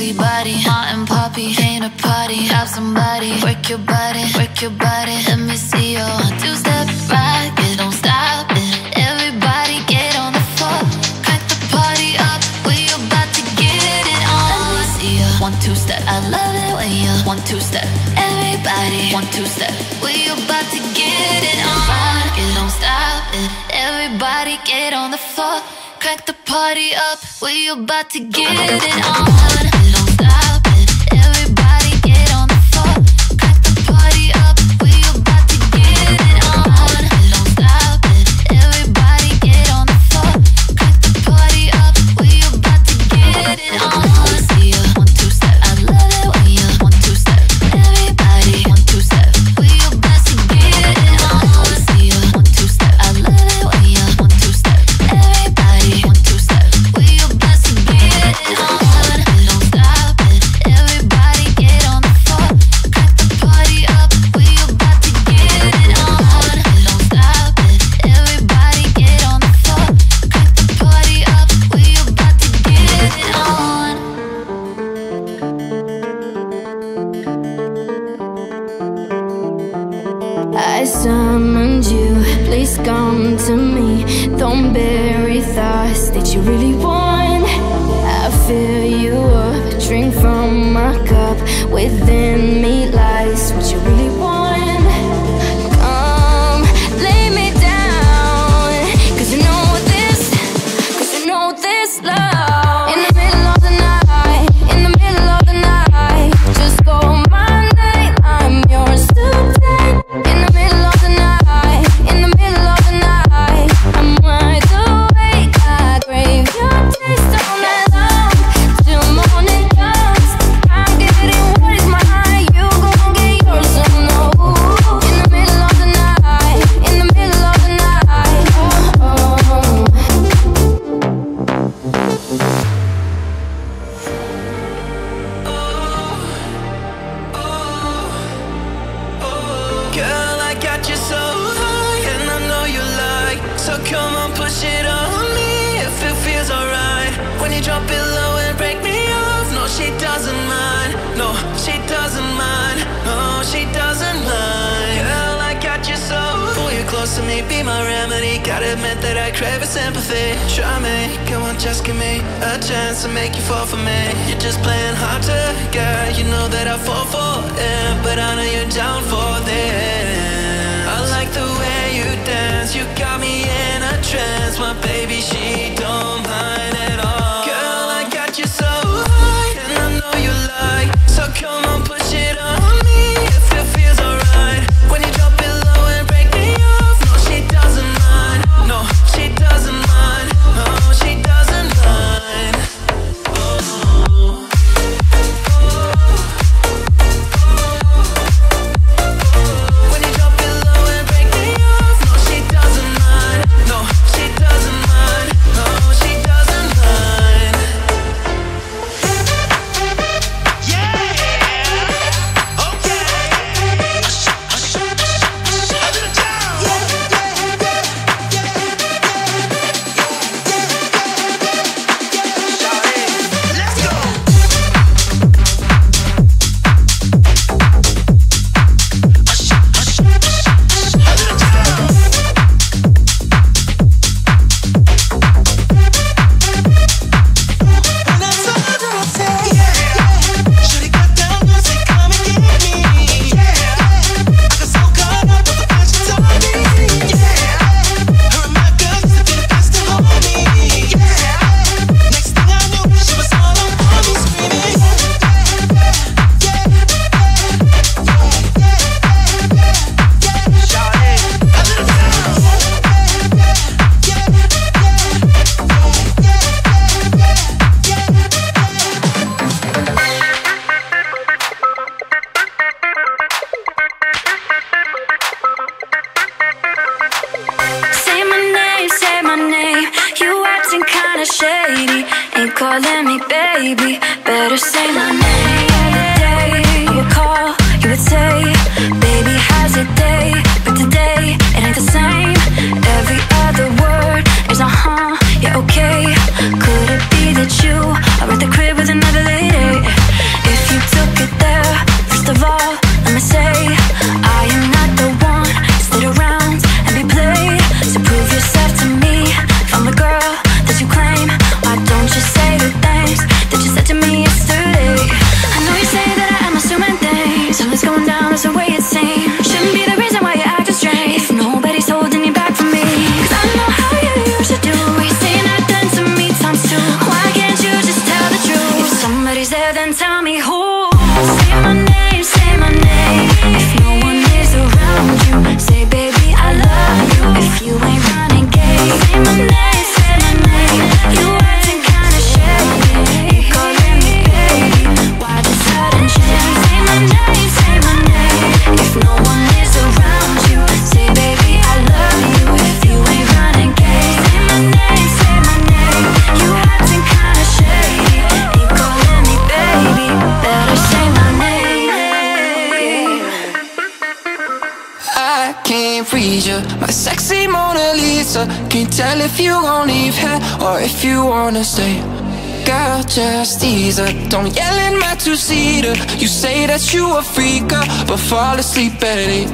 everybody Ma and Poppy came a party. Have somebody Work your body, work your body. Let me see your one, two step right It don't stop it. Everybody get on the floor. Crack the party up. We about to get it on. Let me see your one, two step I love it when you one, two step Everybody one, two step We about to get it on. Rock it, don't stop it. Everybody get on the floor. Crack the party up. We about to get it on. if you wanna stay. Girl, just ease up. Don't yell in my two-seater. You say that you a freaker, But fall asleep at it.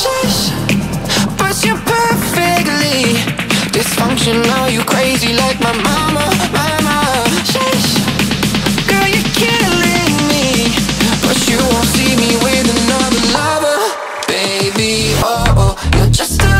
Shush. But you're perfectly Dysfunctional, you crazy like my mama, mama. Shush. Girl, you're killing me. But you won't see me with another lover Baby, oh, oh You're just a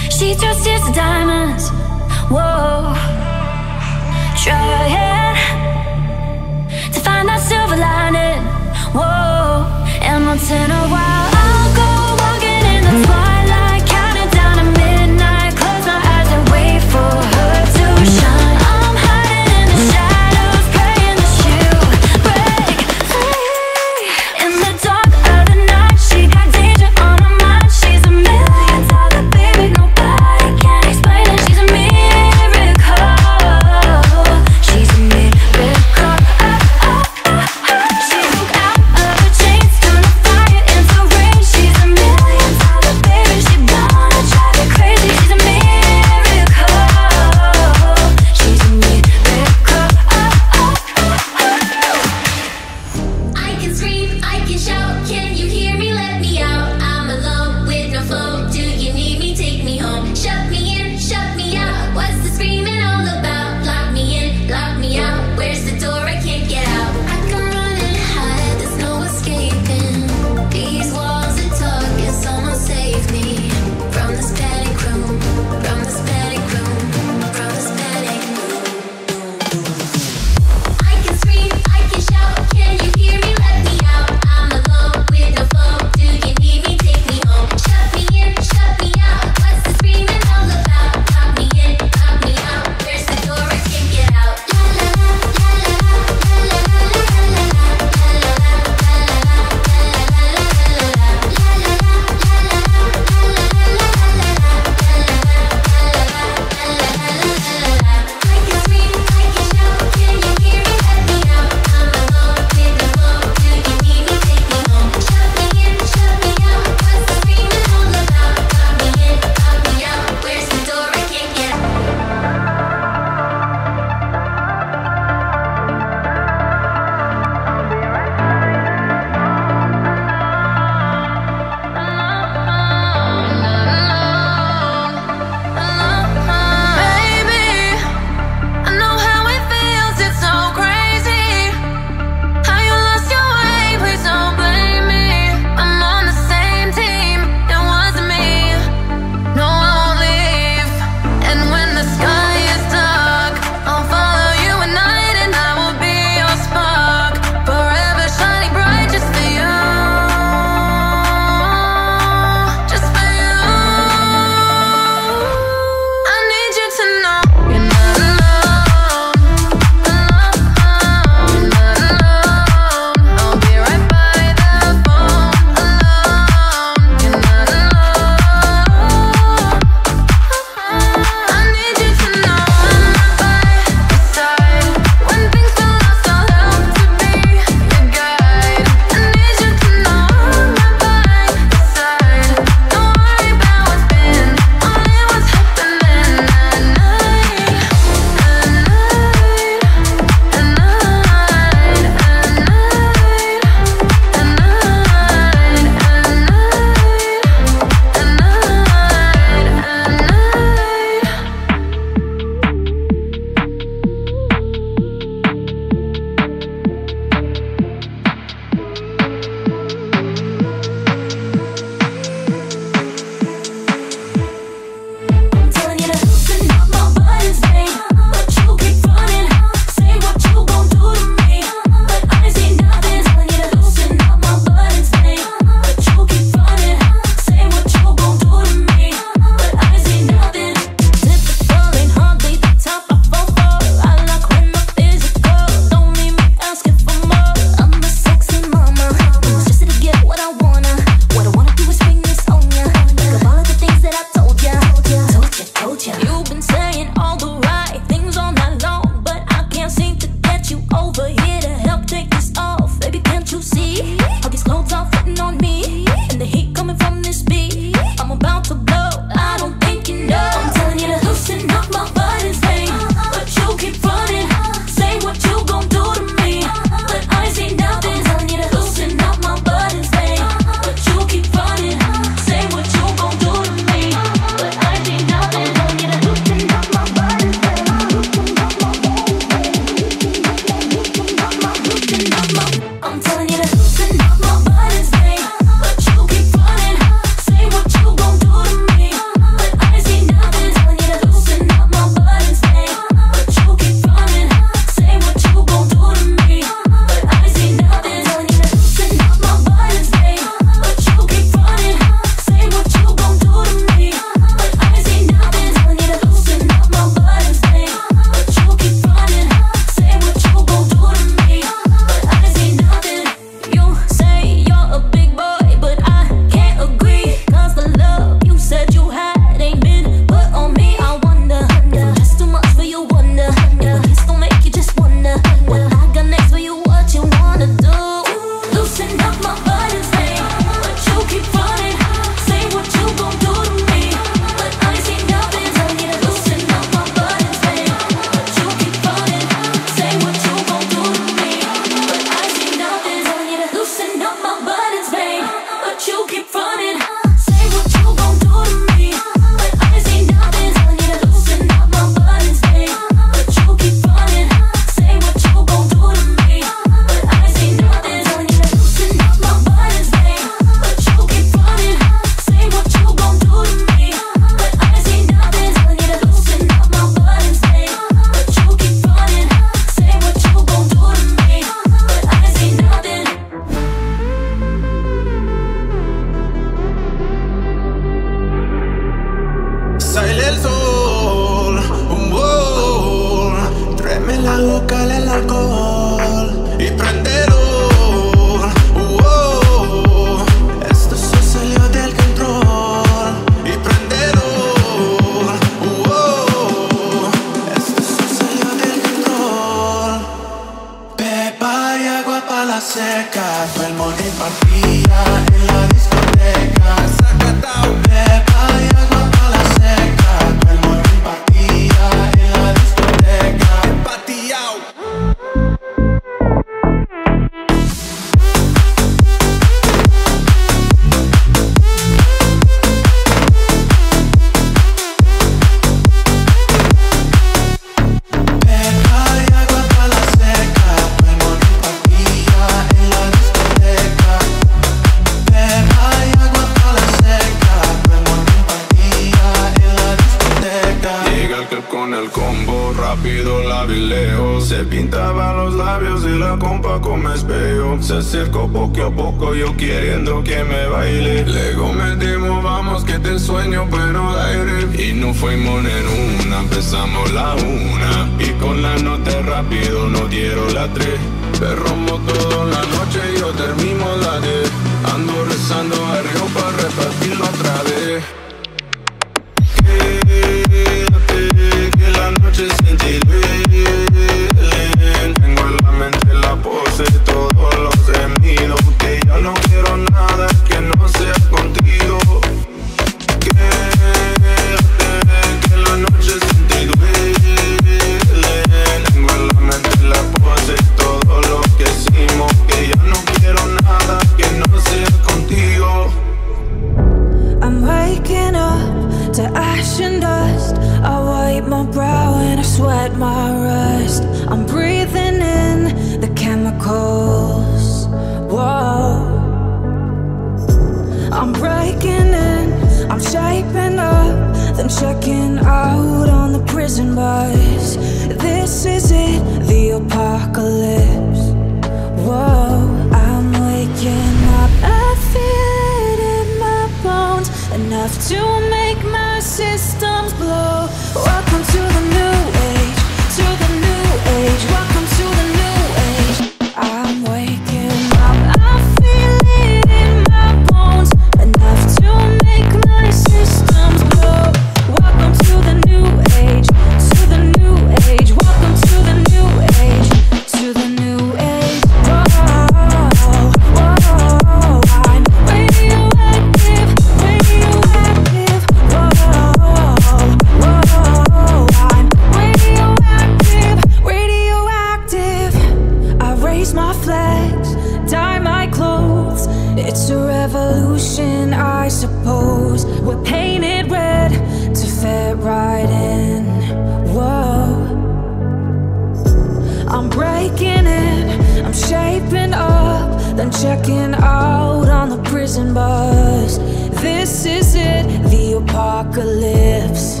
this is it, the apocalypse.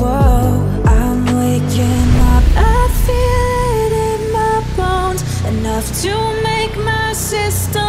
Whoa, I'm waking up, I feel it in my bones, enough to make my system.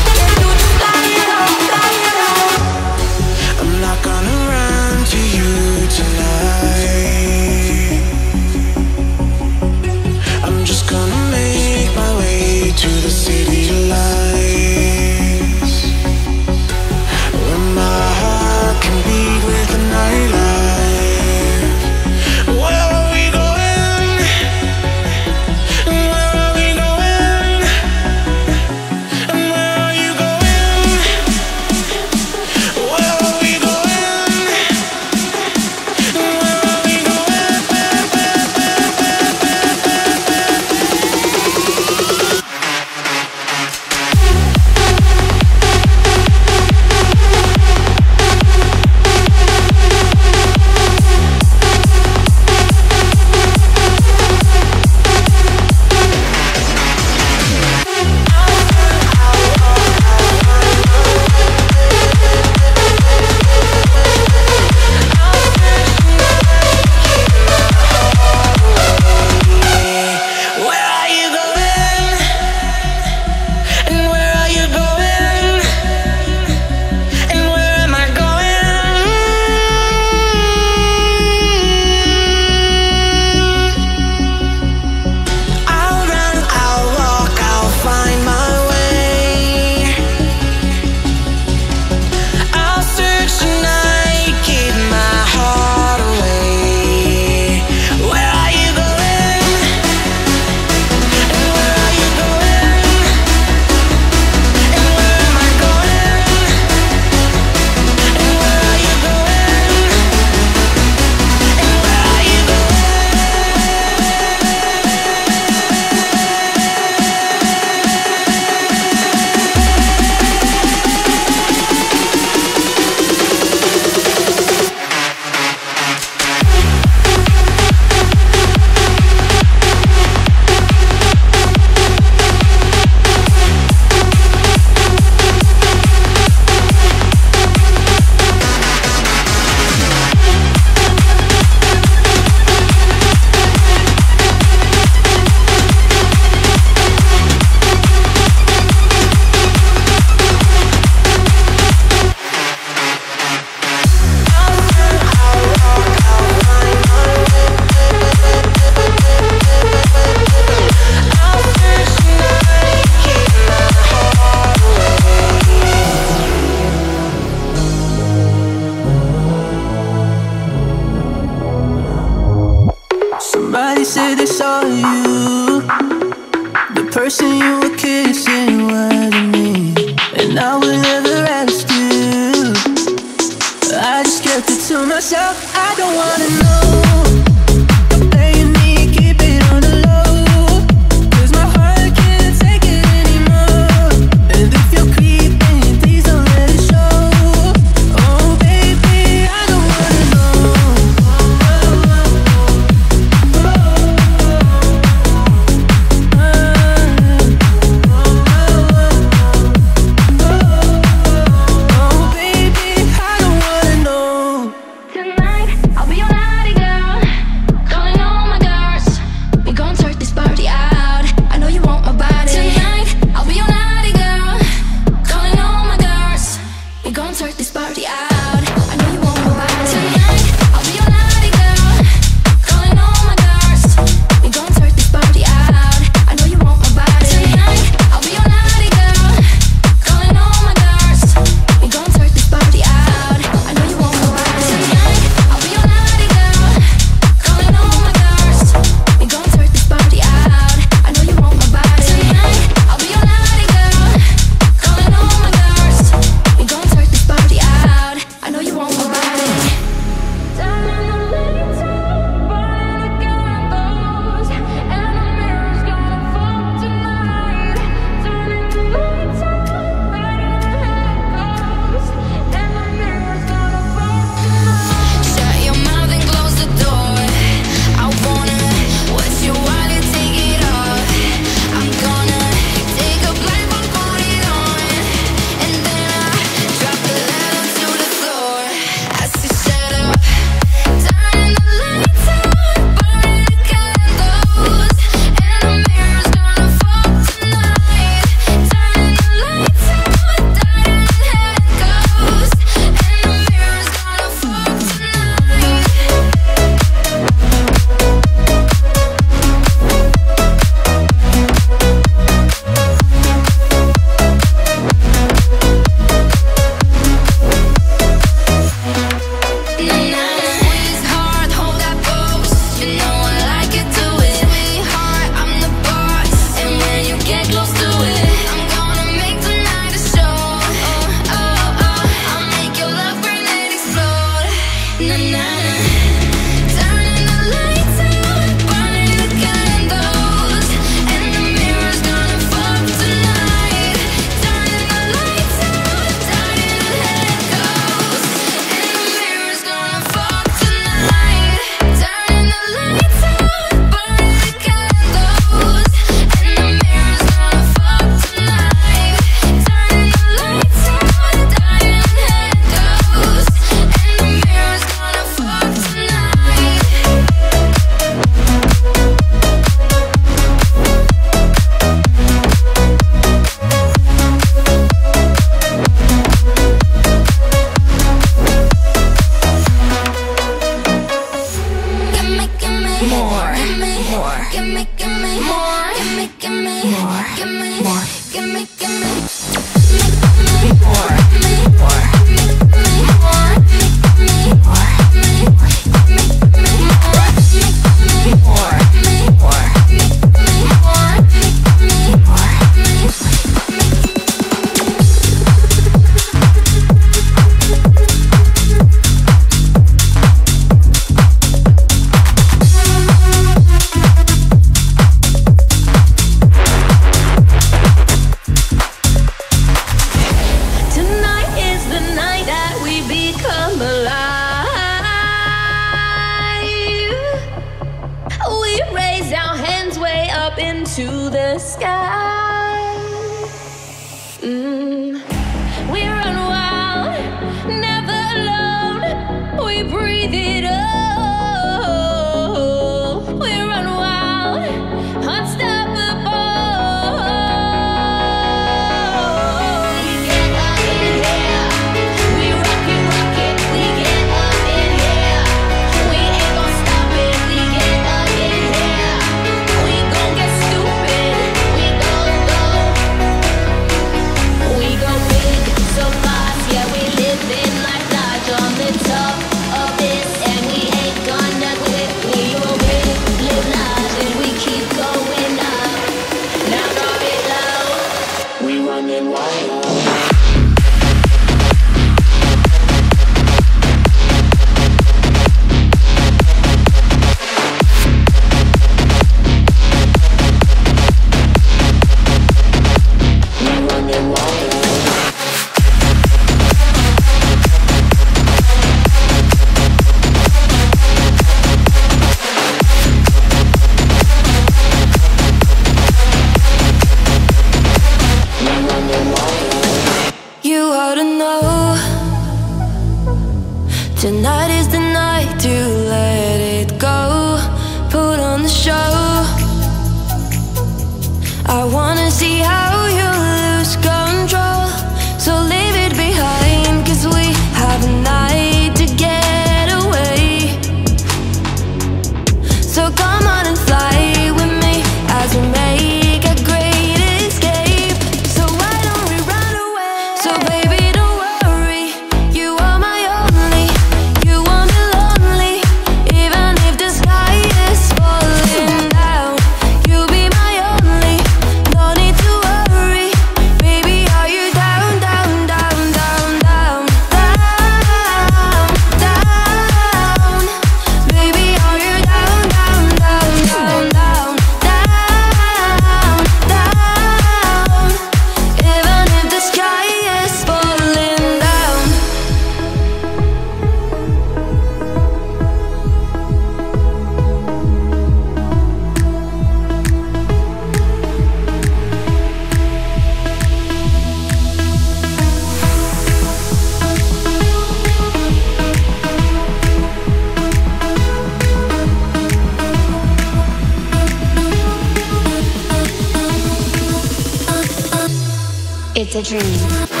It's a dream.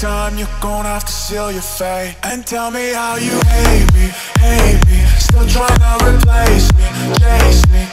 Time you're gonna have to seal your fate. And tell me how you hate me, hate me. Still trying to replace me, chase me.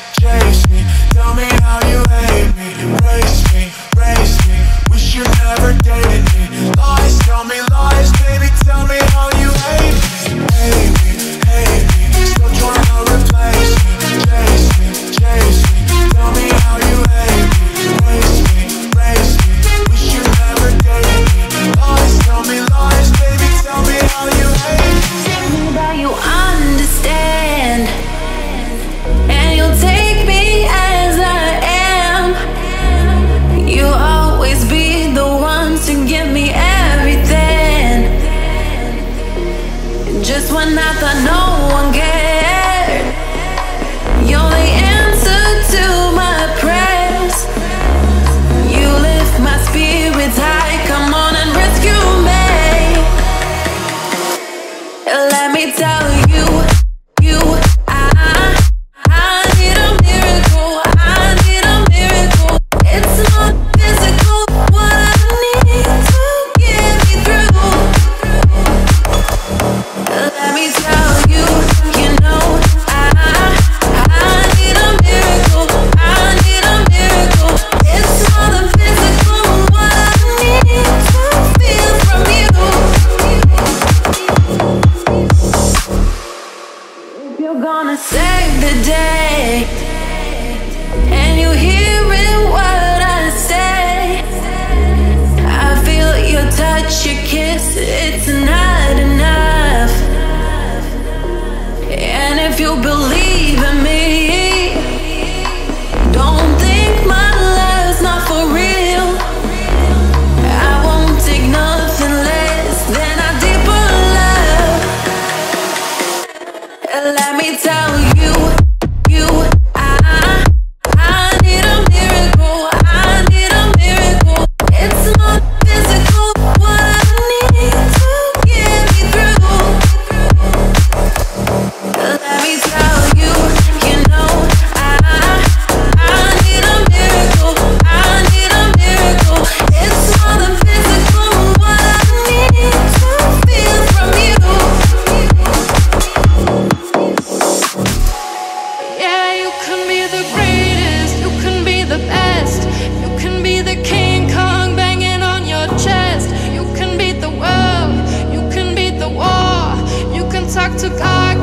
like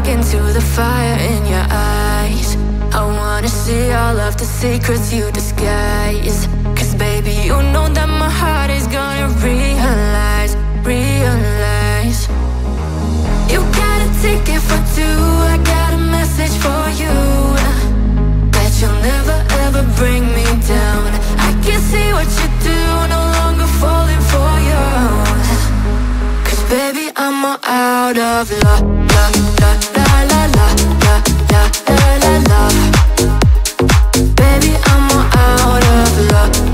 talking into the fire in your eyes. I wanna see all of the secrets you disguise. Cause baby, you know that my heart is gonna realize, realize. You got a ticket for two, I got a message for you That you'll never ever bring me down. I can see what you do, no longer falling for you. Baby, I'm all out of love, love, love, la la la la la la la la. Baby, I'm all out of love.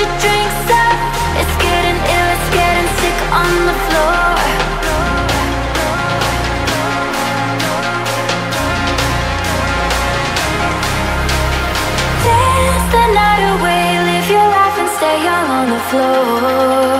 your drinks up. It's getting ill, it's getting sick on the floor. Dance the night away, live your life and stay young on the floor.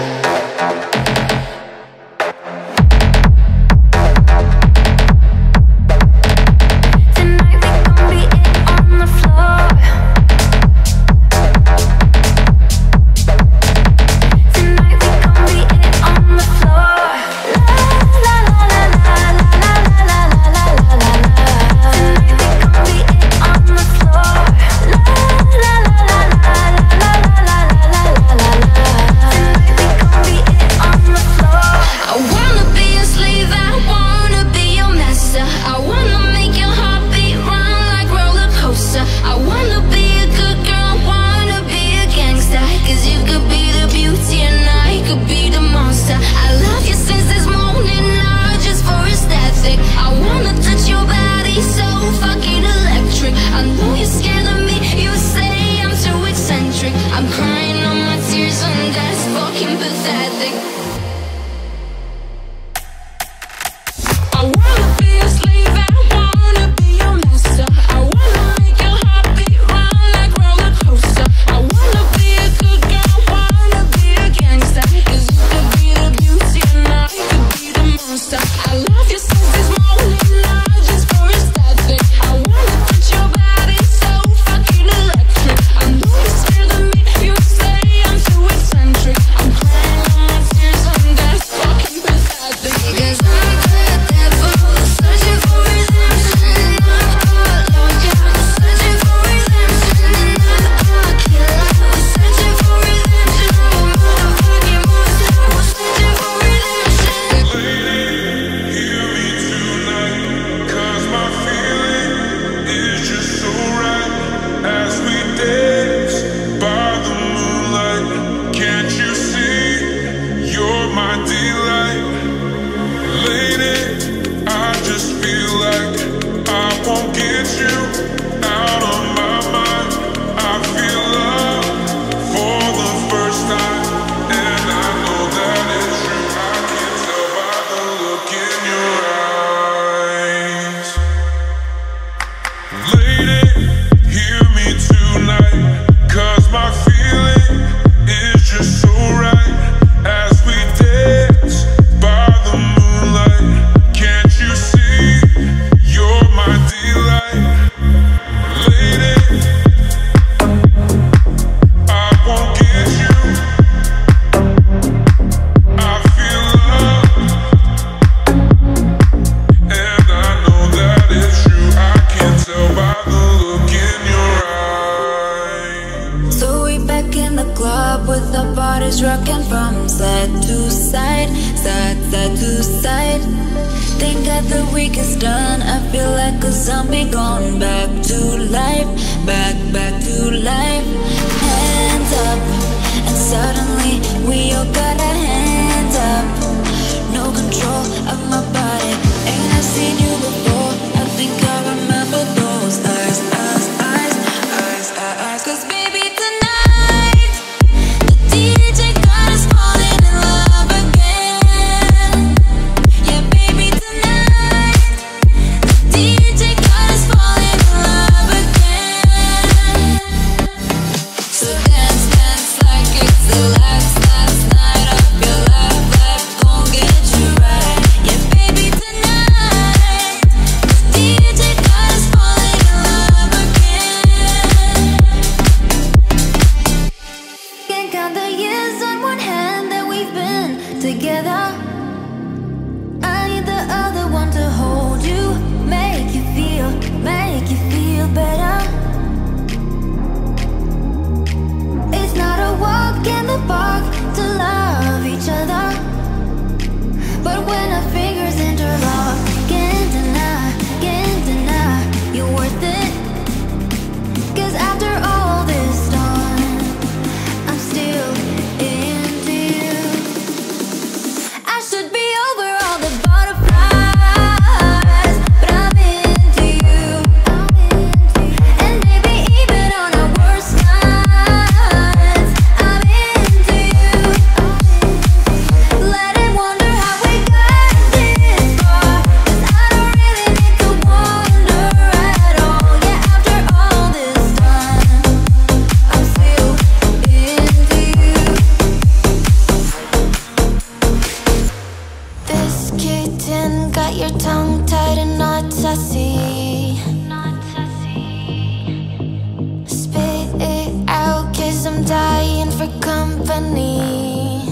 company.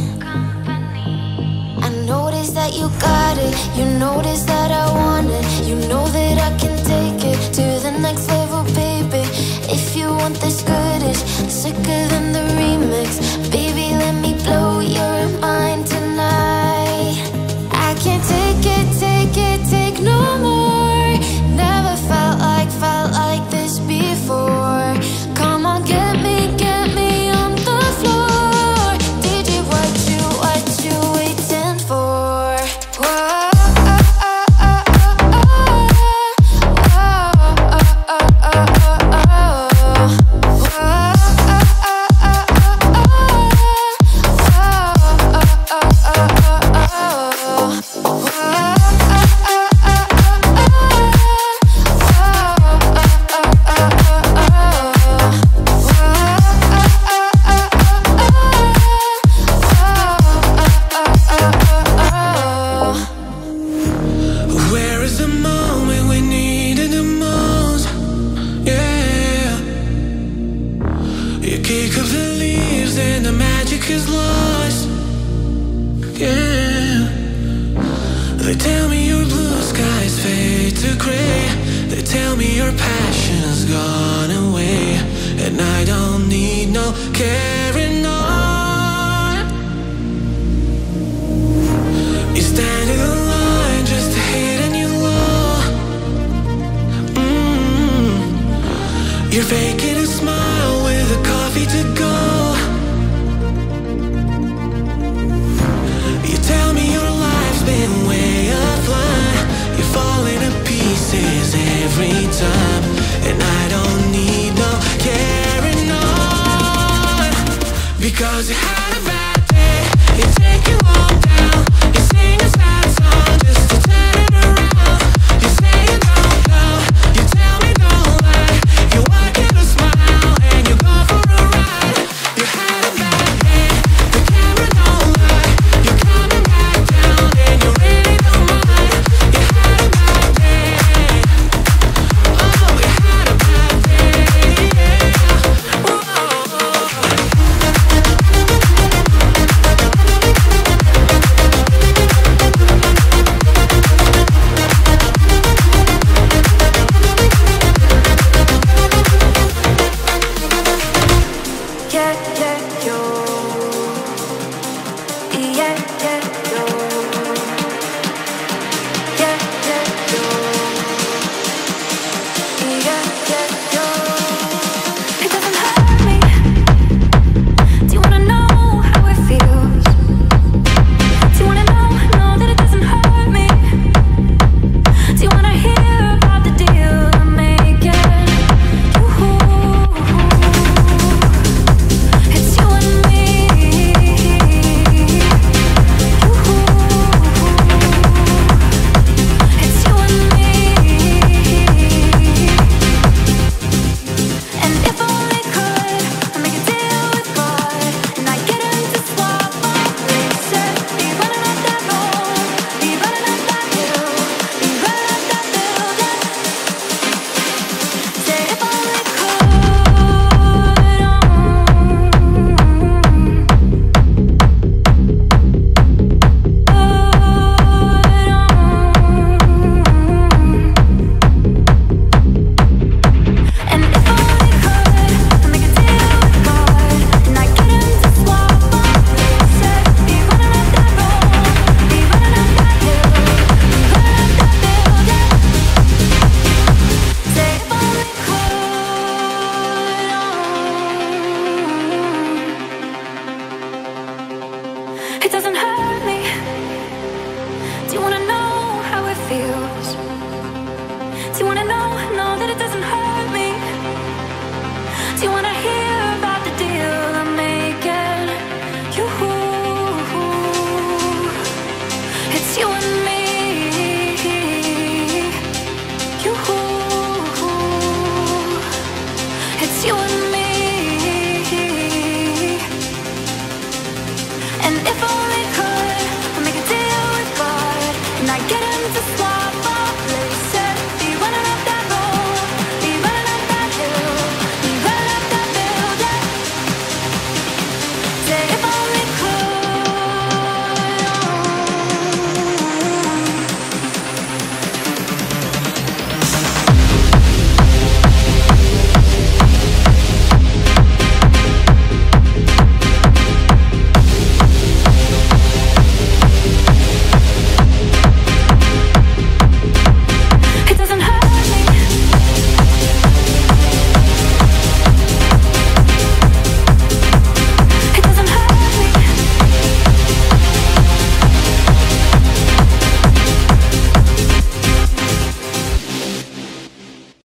I notice that you got it. You notice that I want it. You know that I can take it to the next level, baby. If you want this goodish, sicker than the remix. kisses every time And I don't need no carrying on Because it